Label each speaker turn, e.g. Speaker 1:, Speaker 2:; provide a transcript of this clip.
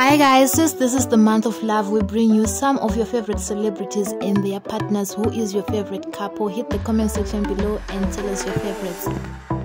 Speaker 1: Hi guys, since this is the month of love, we bring you some of your favorite celebrities and their partners. Who is your favorite couple? Hit the comment section below and tell us your favorites.